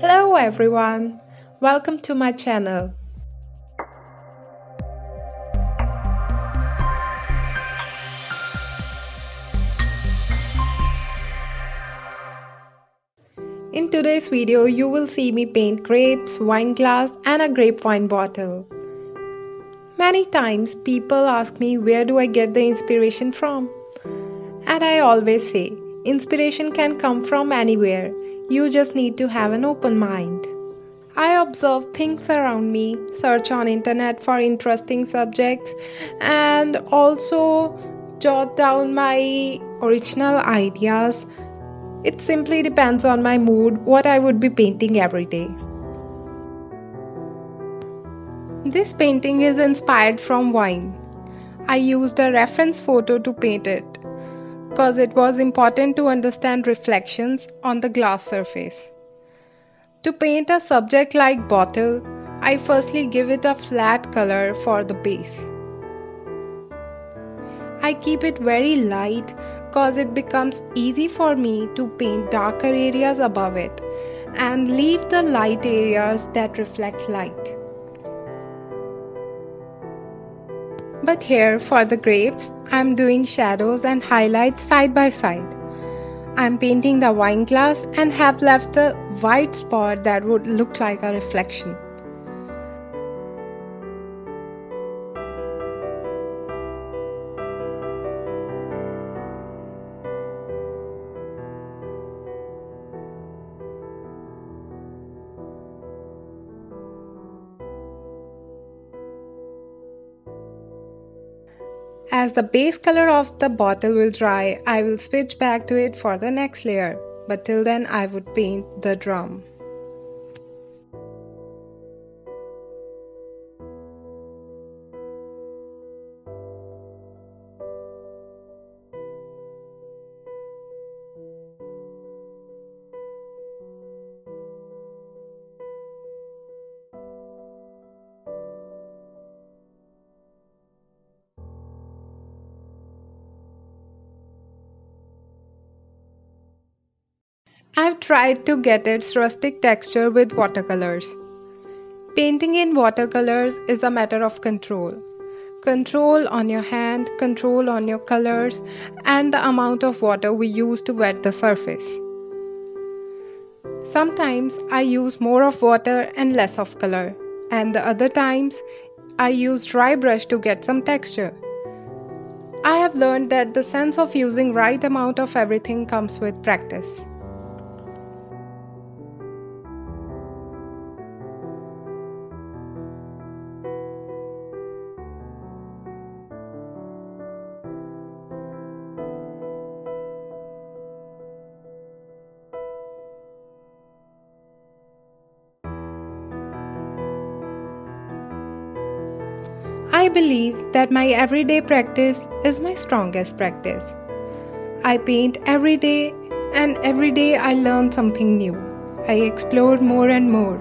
Hello everyone, welcome to my channel. In today's video, you will see me paint grapes, wine glass and a grape wine bottle. Many times people ask me where do I get the inspiration from? And I always say, inspiration can come from anywhere. You just need to have an open mind. I observe things around me, search on internet for interesting subjects and also jot down my original ideas it simply depends on my mood what I would be painting every day. This painting is inspired from wine. I used a reference photo to paint it because it was important to understand reflections on the glass surface. To paint a subject like bottle, I firstly give it a flat color for the base. I keep it very light cause it becomes easy for me to paint darker areas above it and leave the light areas that reflect light. But here for the grapes, I'm doing shadows and highlights side by side. I'm painting the wine glass and have left a white spot that would look like a reflection. As the base color of the bottle will dry, I will switch back to it for the next layer. But till then I would paint the drum. I've tried to get its rustic texture with watercolors. Painting in watercolors is a matter of control. Control on your hand, control on your colors, and the amount of water we use to wet the surface. Sometimes I use more of water and less of color, and the other times I use dry brush to get some texture. I have learned that the sense of using right amount of everything comes with practice. I believe that my everyday practice is my strongest practice. I paint every day, and every day I learn something new. I explore more and more.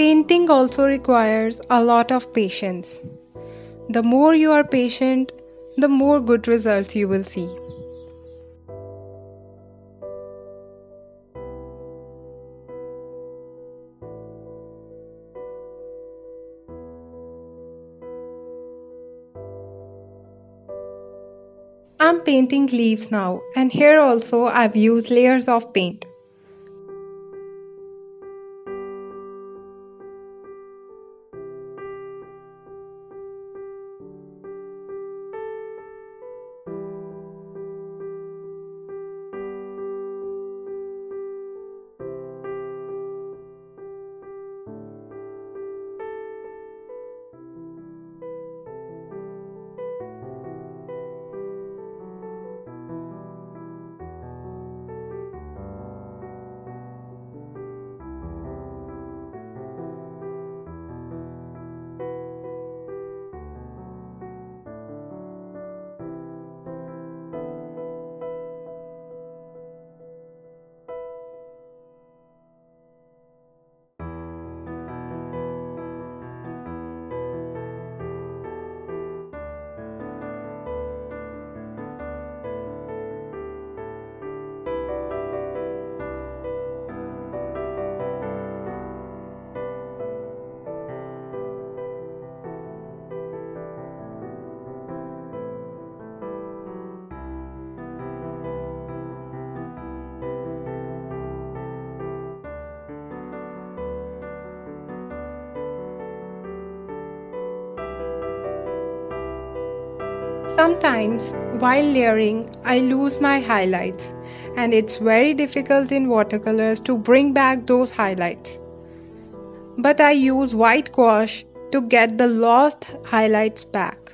Painting also requires a lot of patience. The more you are patient, the more good results you will see. I'm painting leaves now and here also I've used layers of paint. Sometimes, while layering, I lose my highlights, and it's very difficult in watercolors to bring back those highlights. But I use white gouache to get the lost highlights back.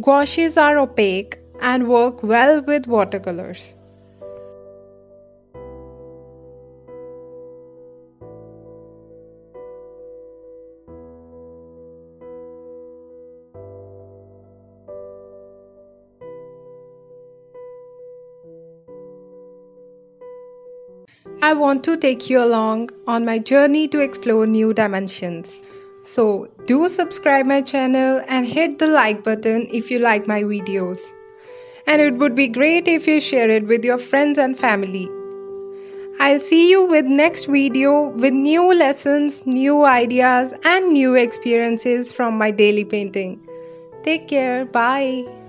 Gouaches are opaque and work well with watercolors. I want to take you along on my journey to explore new dimensions. So, do subscribe my channel and hit the like button if you like my videos. And it would be great if you share it with your friends and family. I'll see you with next video with new lessons, new ideas and new experiences from my daily painting. Take care. Bye.